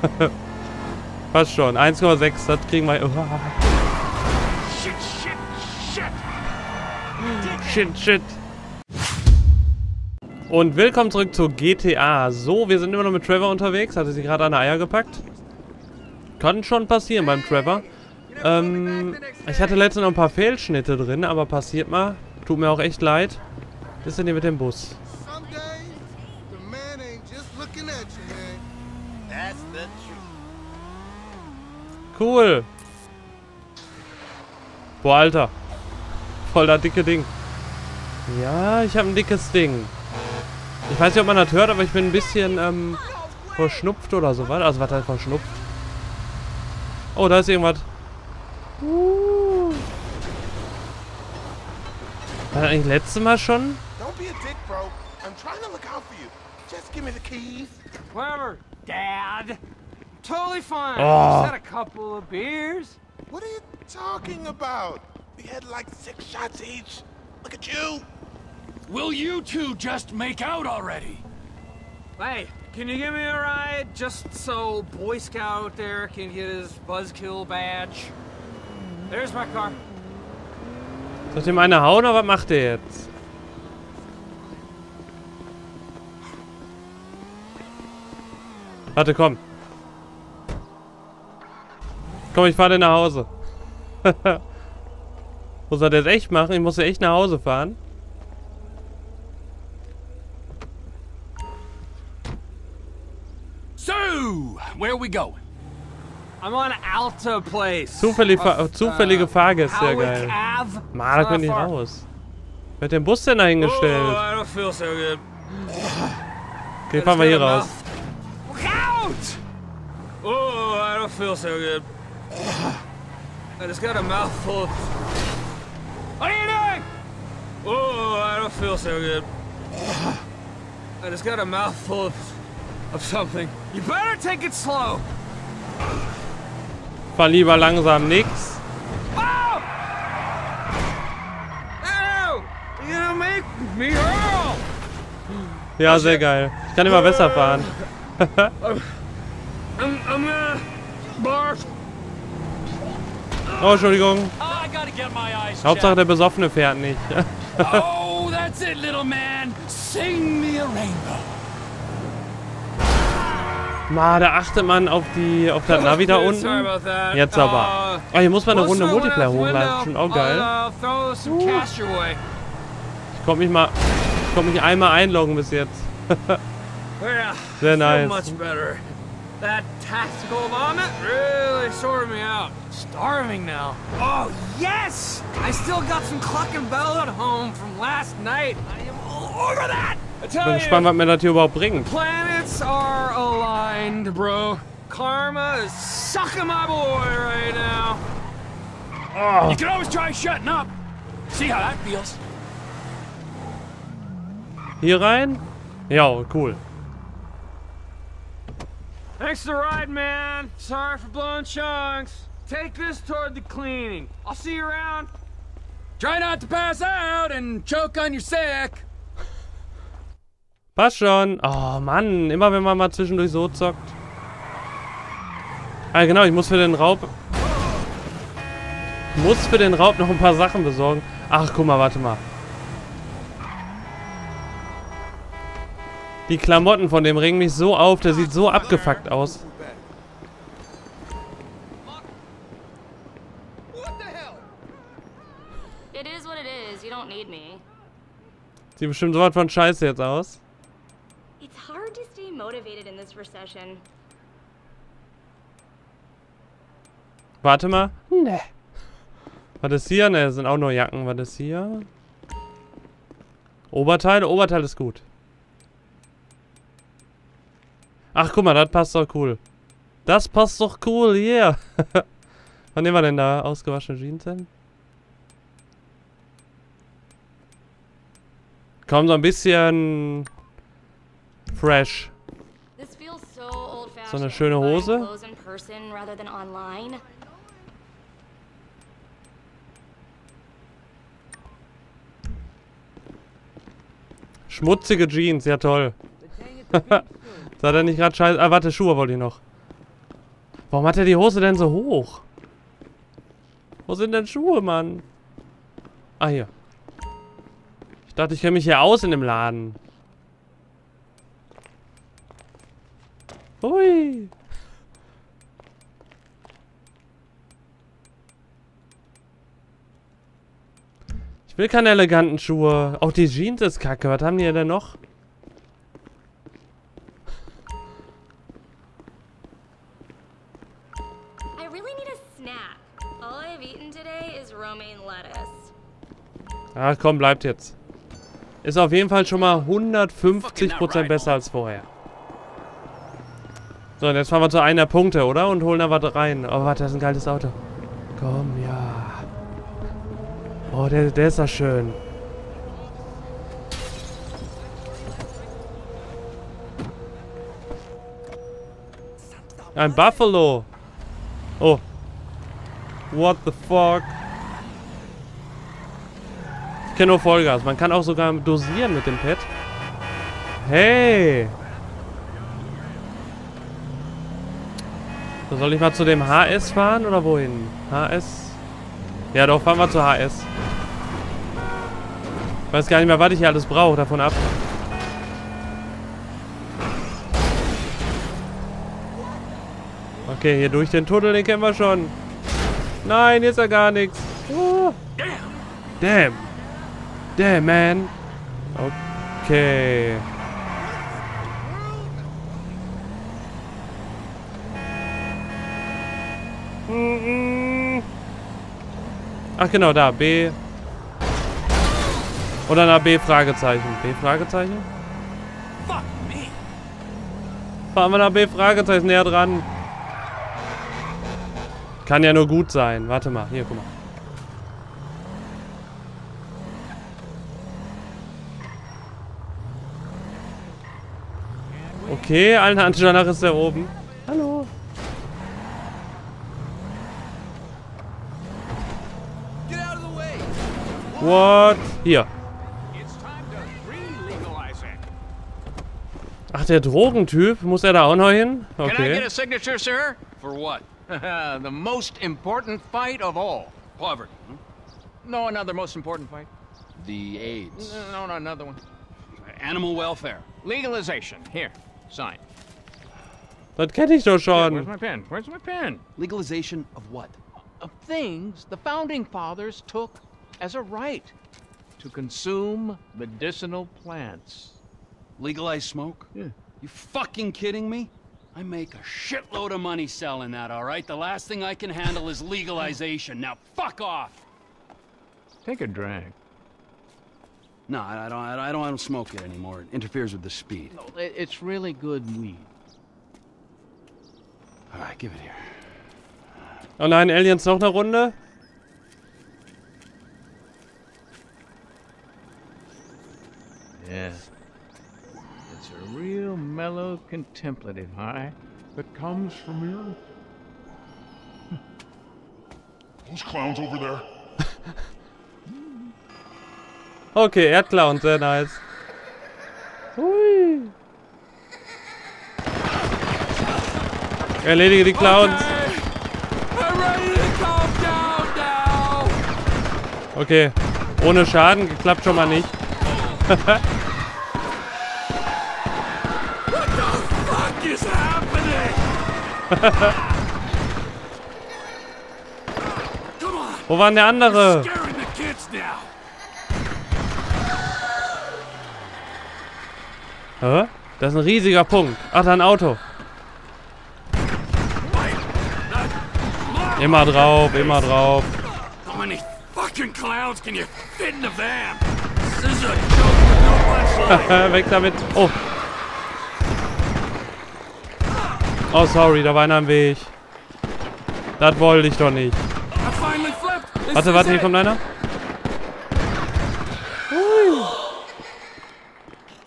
Passt schon. 1,6, das kriegen wir. Oh. Shit, shit, shit. Shit, shit. Und willkommen zurück zu GTA. So, wir sind immer noch mit Trevor unterwegs. Hatte sie gerade an Eier gepackt. Kann schon passieren beim Trevor. Ähm, ich hatte letztens noch ein paar Fehlschnitte drin, aber passiert mal. Tut mir auch echt leid. Was ist denn hier mit dem Bus? Cool. Boah, Alter. Voll das dicke Ding. Ja, ich habe ein dickes Ding. Ich weiß nicht, ob man das hört, aber ich bin ein bisschen ähm, verschnupft oder so was. Also, was heißt verschnupft? Oh, da ist irgendwas. Uh. War das eigentlich letztes Mal schon? Don't be a dick, bro. I'm trying to look out for you. Just give me the keys. Whatever, Dad. Totally fine. Oh. Just had a couple of beers. What are you talking about? We had like six shots each. Look at you. Will you two just make out already? Hey, can you give me a ride just so Boy Scout there can get his buzzkill badge? There's my car. Soll ich dem eine hauen oder was macht der jetzt? Warte, komm. Komm, ich fahre den nach Hause. muss er das echt machen? Ich muss ja echt nach Hause fahren. So, where we going? I'm on Alta Place. Zufällig, Fa zufällige uh, Fahrgäste, ja geil. Mann, da It's können die not far. raus. Wer hat den Bus denn da Oh, hingestellt? I don't feel so good. Okay, fahren wir hier raus. Look out! Oh, I don't feel so good. I just got a mouthful of... What are you doing? Oh, I don't feel so good. I just got a mouthful of, of something. You better take it slow. Fahr lieber langsam nix. Oh! Ow! You're gonna make me hurl! Ja, sehr geil. Ich kann immer besser fahren. I'm, I'm gonna barf. Oh, Entschuldigung. Eyes Hauptsache der Besoffene fährt nicht. oh, that's it, little man. Sing me a rainbow. Ma, da achtet man auf die auf das Navi da unten. Jetzt aber. Uh, Oh, hier muss man eine Runde Multiplayer hochladen. Schon auch geil. I'll, uh, way. Ich konnte mich mal. Ich konnte mich einmal einloggen bis jetzt. Sehr nice. That tactical vomit really sorted me out. Starving now. Oh yes! I still got some cluck and bell at home from last night. I am all over that. I tell Bin gespannt, was mir das hier überhaupt bringt. planets are aligned, bro. Karma is sucking my boy right now. Ah. You can always try shutting up. See how that feels. Hier rein? Ja, cool. Thanks for the ride, man. Sorry for blowing chunks. Take this toward the cleaning. I'll see you around. Try not to pass out and choke on your sick. Passt schon. Oh Mann, immer wenn man mal zwischendurch so zockt. Ah genau, ich muss für den Raub... Muss für den Raub noch ein paar Sachen besorgen. Ach, guck mal, warte mal. Die Klamotten von dem regen mich so auf, der sieht so abgefuckt aus. What the hell? It is what it is. You don't need me. Sieht bestimmt sowas von scheiße jetzt aus. It's hard to stay motivated in this recession. Warte mal. Ne. Was ist hier? Ne, das sind auch nur Jacken. Was ist hier? Oberteil? Oberteil ist gut. Ach, guck mal, das passt doch cool. Das passt doch cool, yeah. Was nehmen wir denn da? Ausgewaschene Jeans hin? Komm, so ein bisschen fresh. So eine schöne Hose. Schmutzige Jeans, ja toll. Sah der nicht gerade scheiße... Ah, warte, Schuhe wollte ich noch. Warum hat er die Hose denn so hoch? Wo sind denn Schuhe, Mann? Ah, hier. Ich dachte, ich kenne mich hier aus in dem Laden. Hui. Ich will keine eleganten Schuhe. Auch die Jeans ist kacke. Was haben die denn noch? Ach komm, bleibt jetzt. Ist auf jeden Fall schon mal 150% besser als vorher. So, und jetzt fahren wir zu einer Punkte, oder? Und holen da was rein. Oh, warte, das ist ein geiles Auto. Komm, ja. Oh, der, der ist doch schön. Ein Buffalo. Oh. What the fuck? Kenne nur Vollgas. Man kann auch sogar dosieren mit dem Pad. Hey. So, soll ich mal zu dem HS fahren oder wohin? HS? Ja doch, fahren wir zu HS. Weiß gar nicht mehr, was ich hier alles brauche. Davon ab. Okay, hier durch den Tunnel, den kennen wir schon. Nein, hier ist ja gar nichts. Oh. Damn. Damn, man. Okay. Ach genau, da. B. Oder na B Fragezeichen. B Fragezeichen? Fahren wir nach B Fragezeichen näher dran. Kann ja nur gut sein. Warte mal. Hier, guck mal. Okay, allen Hand danach ist er oben. Hallo. What? Hier. Ach, der Drogentyp. Muss er da auch noch hin? Can I get Okay. a signature, sir? For what? the most important fight of all. Poverty. hmm? No, another most important fight. The AIDS. No, no, another one. Animal welfare. Legalization. Here, sign. Das kenne ich doch Yeah, schon. where's my pen? Where's my pen? Legalization of what? Of things the founding fathers took as a right to consume medicinal plants. Legalize smoke? Yeah. You fucking kidding me? I make a shitload of money selling that, all right? The last thing I can handle is legalization. Now fuck off! Take a drag. No, I I don't, I don't, I don't, smoke it anymore. It interferes with the speed. No, it- It's really good weed. All right, give it here. Oh nein, Aliens noch eine Runde? Yeah. It's a real mellow contemplative high that comes from your Those clowns over there. Okay, Erdclown, sehr nice. Hui. Erledige die Clowns. Okay. Ohne Schaden geklappt schon mal nicht. Wo war denn der andere? Hä? Das ist ein riesiger Punkt. Ach, da ein Auto. Immer drauf, immer drauf. Weg damit. Oh. Oh, sorry, da war einer am Weg. Das wollte ich doch nicht. Warte, warte, hier kommt einer. Hui.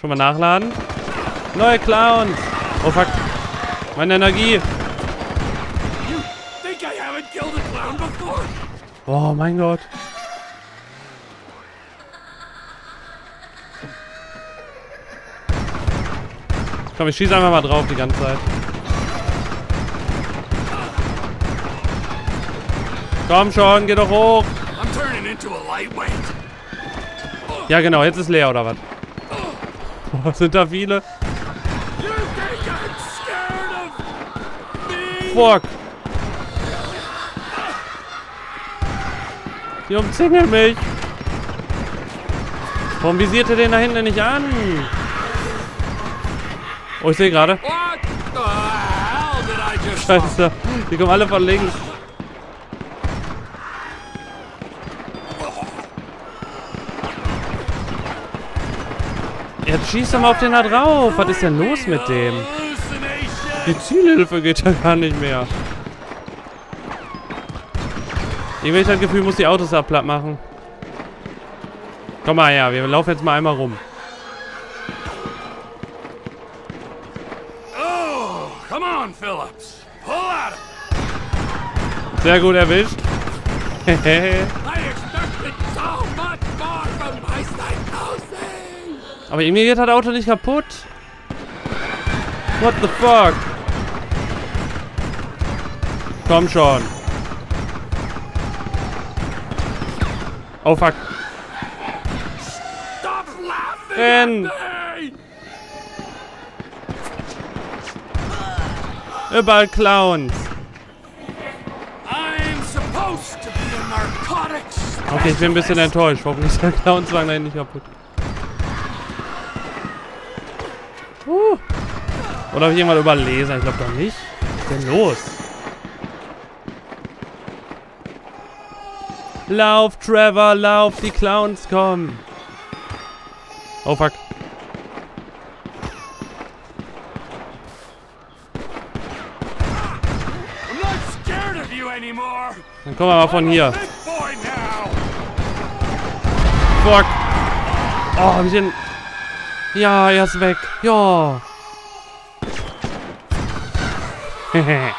Schon mal nachladen. Neue Clowns. Oh, fuck. Meine Energie. Oh, mein Gott. Komm, ich schieße einfach mal drauf die ganze Zeit. Komm schon, geh doch hoch. Ja, genau, jetzt ist leer, oder was? Sind da viele? Fuck. Die umzingeln mich. Warum visiert ihr den da hinten nicht an? Oh, ich sehe gerade. Scheiße. Die kommen alle von links. Jetzt schießt doch mal auf den da drauf. Was ist denn los mit dem? Die Zielhilfe geht ja gar nicht mehr. Irgendwie hab ich das Gefühl, ich muss die Autos abplatt machen. Komm mal her, wir laufen jetzt mal einmal rum. Oh. Sehr gut erwischt. I Aber irgendwie geht das Auto nicht kaputt. What the fuck? Komm schon. Oh fuck. Stop laughing Renn. Überall Clowns. Okay, ich bin ein bisschen enttäuscht. Warum ist der Clownswagen nicht kaputt? Uh. Oder habe ich irgendwann überlesen? Ich glaube doch nicht. Was ist denn los? Lauf, Trevor, lauf, die Clowns kommen. Oh fuck. Dann kommen wir mal von hier. Fuck. Oh, hab ich den... Ja, er ist weg. Ja.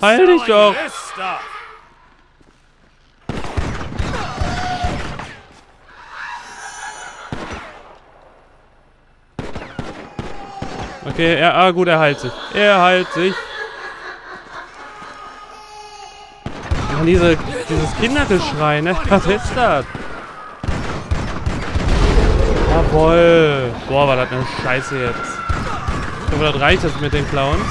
Selling dich doch. Okay, er, ah, gut, er heilt sich. Er heilt sich. Mann, diese, dieses Kindergeschrei, ne? Was ist das? Jawoll. Boah, war das eine Scheiße jetzt. Ich glaube, das reicht jetzt mit den Clowns.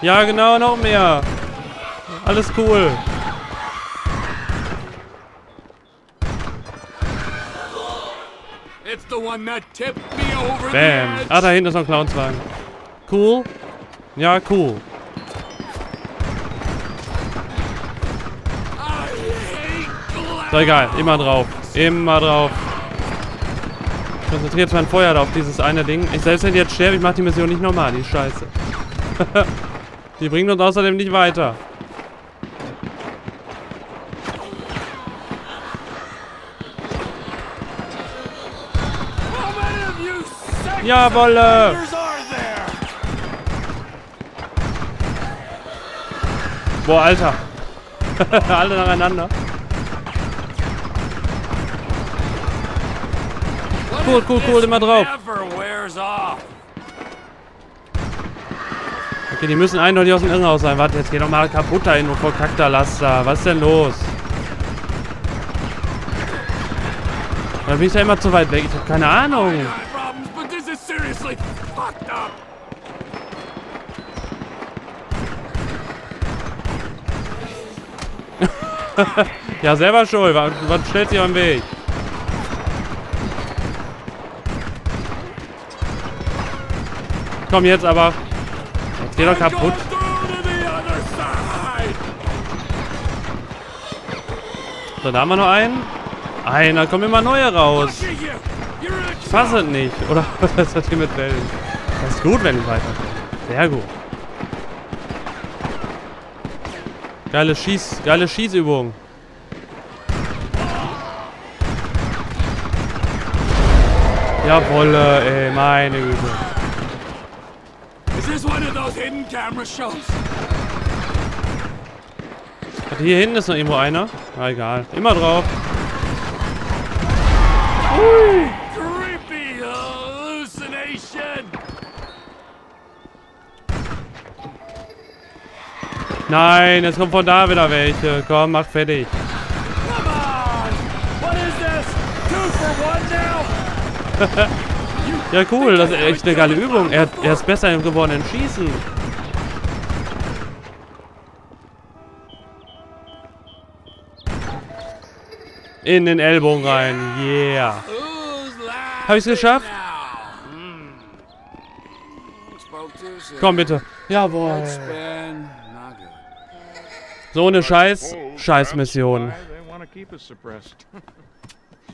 Ja, genau, noch mehr. Alles cool. Bam. Ah, da hinten ist noch ein Clownswagen. Cool. Ja, cool. So, egal. Immer drauf. Immer drauf. Konzentriert mein Feuer da auf dieses eine Ding. Ich selbst wenn ich jetzt sterbe, ich mache die Mission nicht normal. Die scheiße. die bringt uns außerdem nicht weiter. Jawolle. Boah, Alter. Alle nacheinander. Cool, cool, cool, immer drauf. Okay, die müssen eindeutig aus dem Irrenhaus sein. Warte, jetzt geh doch mal kaputt dahin, du verkackter Laster. Was ist denn los? Oder bin ich da immer zu weit weg? Ich hab keine Ahnung. Ja, selber schuld. Was, was stellt sich am Weg? Komm jetzt aber. Jetzt geh doch kaputt. So, da haben wir noch einen. Einer, kommen immer neue raus. Ich fasse es nicht. Oder was ist das hier mit Wellen? Das ist gut, wenn ich weiter. Sehr gut. Geile Schieß, geile Schießübung. Jawolle, ey, meine Güte. Is this one of those hidden camera shows? Hier hinten ist noch irgendwo einer. Na egal. Immer drauf. Creepy Nein, jetzt kommt von da wieder welche. Komm, mach fertig. Ja, cool. Das ist echt eine geile Übung. Er, er ist besser geworden im Schießen. In den Ellbogen rein. Yeah. Who's laughing Hab ich's geschafft? soon. Komm bitte. Jawohl. So eine Scheiß... Scheißmission.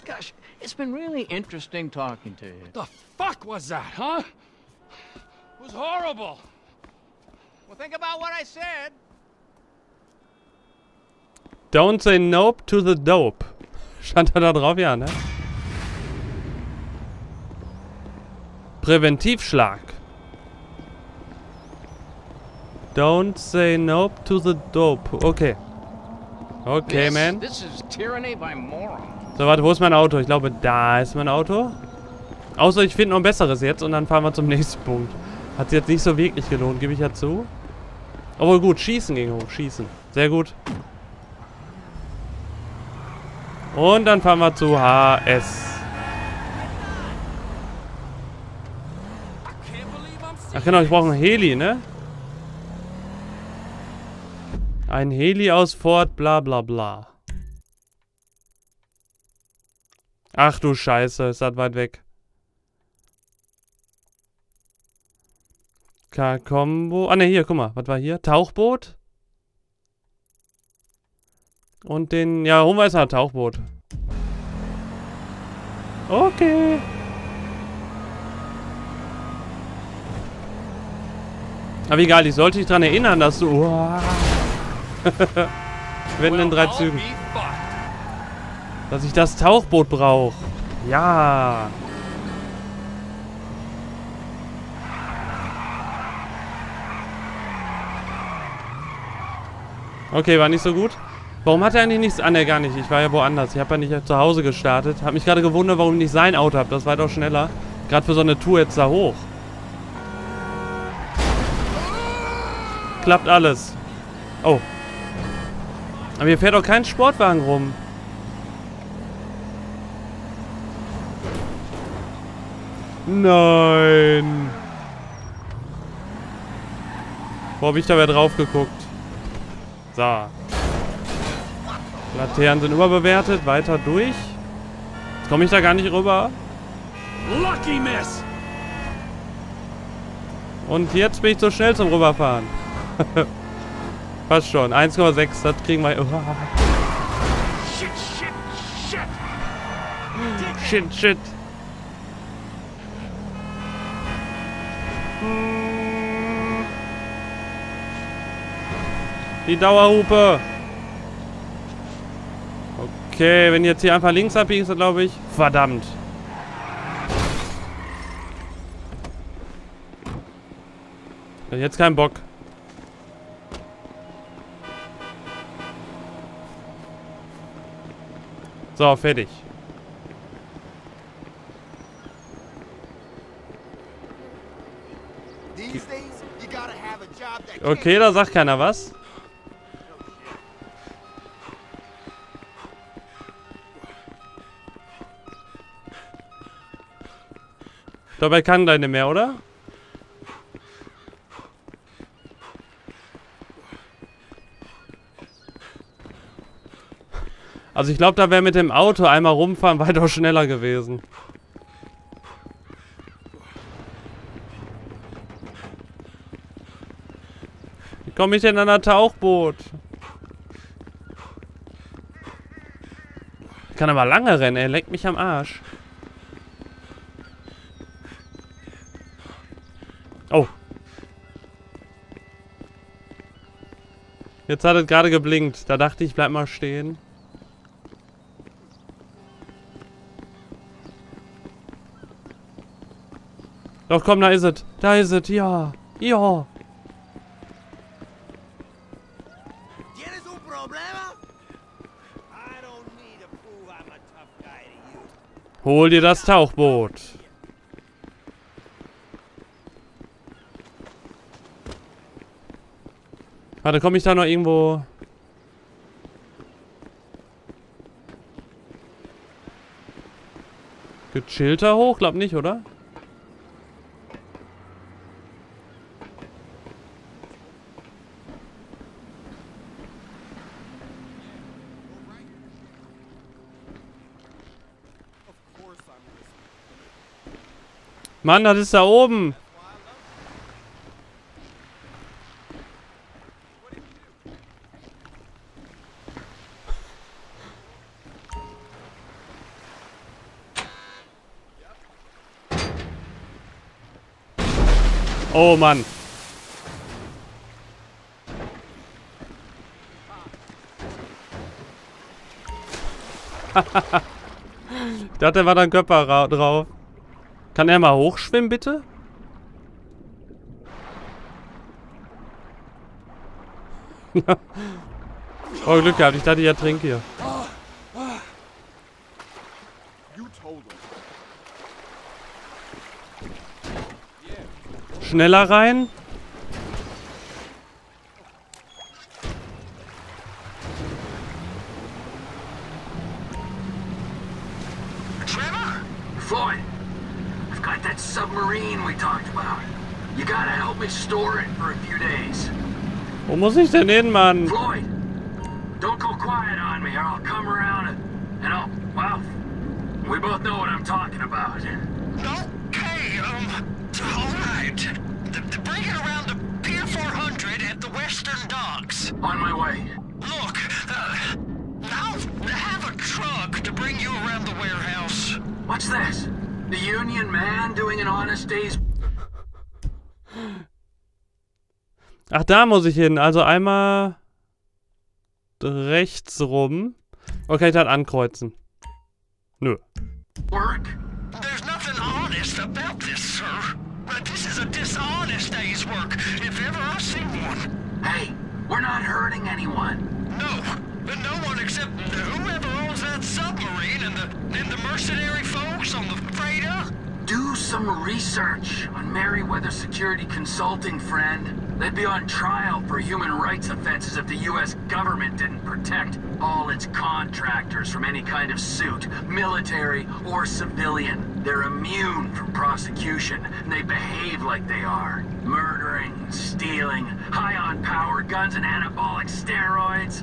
Gosh, it's been really interesting talking to you. The fuck was that, huh? It was horrible. Well, think about what I said. Don't say nope to the dope. Stand da drauf? Ja, ne? Präventivschlag. Don't say nope to the dope. Okay. Okay, man. This is tyranny by morons. So, warte, wo ist mein Auto? Ich glaube, da ist mein Auto. Außer ich finde noch ein besseres jetzt und dann fahren wir zum nächsten Punkt. Hat sich jetzt nicht so wirklich gelohnt, gebe ich ja zu. Aber gut, schießen ging hoch, schießen. Sehr gut. Und dann fahren wir zu HS. Ach genau, ich brauche einen Heli, ne? Ein Heli aus Fort bla bla bla. Ach du Scheiße, ist das weit weg. K-Kombo. Ah ne, hier, guck mal. Was war hier? Tauchboot? Und den... Ja, holen wir ein Tauchboot. Okay. Aber egal, ich sollte dich daran erinnern, dass du... Uah. Wenn in drei Zügen. Dass ich das Tauchboot brauche. Ja. Okay, war nicht so gut. Warum hat er eigentlich nichts... Ah, ne, gar nicht. Ich war ja woanders. Ich habe ja nicht zu Hause gestartet. Hab mich gerade gewundert, warum ich nicht sein Auto habe. Das war doch schneller. Gerade für so eine Tour jetzt da hoch. Klappt alles. Oh. Aber hier fährt doch kein Sportwagen rum. Nein. Wo hab ich da wer drauf geguckt? So. Laternen sind überbewertet. Weiter durch. Jetzt komme ich da gar nicht rüber. Lucky miss! Und jetzt bin ich zu schnell zum rüberfahren. Passt schon. 1,6. Das kriegen wir... Uah. Shit, shit, shit! Shit, shit. Die Dauerhupe. Okay, wenn jetzt hier einfach links abbiegst, dann glaube ich... Verdammt. Jetzt kein Bock. Job that Okay, da sagt keiner was. Dabei kann deine mehr, oder? Also ich glaube, da wäre mit dem Auto einmal rumfahren weitaus schneller gewesen. Wie komme ich denn an ein Tauchboot? Ich kann aber lange rennen, er leckt mich am Arsch. Oh. Jetzt hat es gerade geblinkt. Da dachte ich, bleib mal stehen. Doch komm, da ist es. Da ist es. Ja. Ja. Hol dir das Tauchboot. Warte, komme ich da noch irgendwo... Gechillter hoch? Glaub nicht, oder? Mann, das ist da oben. Oh Mann. ich dachte, da war da Körper ra- drauf. Kann er mal hochschwimmen, bitte? oh, Glück gehabt. Ich dachte, ich ertrinke hier. Schneller rein. I've got that submarine we talked about. You gotta help me store it for a few days. Wo muss ich denn hin, Mann? Floyd, don't go quiet on me or I'll come around and, and I'll, well, we both know what I'm talking about. Okay, um, all right. Th- th- Bring it around to Pier 400 at the Western Docks. On my way. Look, uh, I'll have a truck to bring you around the warehouse. What's this? The union man doing an honest day's Ach, da muss ich hin. Also einmal rechts rum. Okay, ich halt ankreuzen. Nö. work? There's nothing honest about this, sir. But this is a dishonest day's work, if ever I've seen one. Hey, we're not hurting anyone. No, but no one except whoever that submarine and the and the mercenary folks on the freighter. Do some research on Merryweather Security Consulting, friend. They'd be on trial for human rights offenses if the U.S. government didn't protect all its contractors from any kind of suit, military or civilian. They're immune from prosecution, and they behave like they are. Murdering, stealing, high on power guns and anabolic steroids.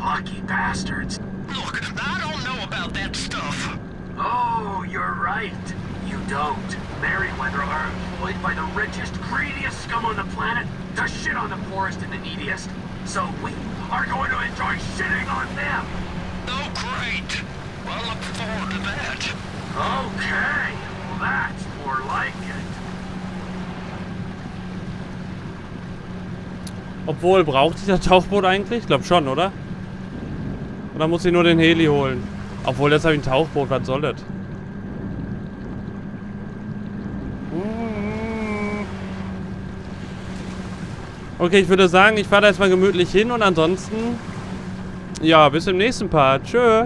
Lucky bastards. Look, I don't know about that stuff. Oh, you're right. You don't. Merryweather are employed by the richest, greediest scum on the planet to shit on the poorest and the neediest. So we are going to enjoy shitting on them. Oh, great. Well, I look forward to that. Okay, well, that's more like it. Obwohl, braucht sich das Tauchboot eigentlich? Ich glaube schon, oder? Oder muss ich nur den Heli holen? Obwohl, jetzt habe ich ein Tauchboot. Was soll das? Okay, ich würde sagen, ich fahre da jetzt mal gemütlich hin und ansonsten... Ja, bis im nächsten Part. Tschö.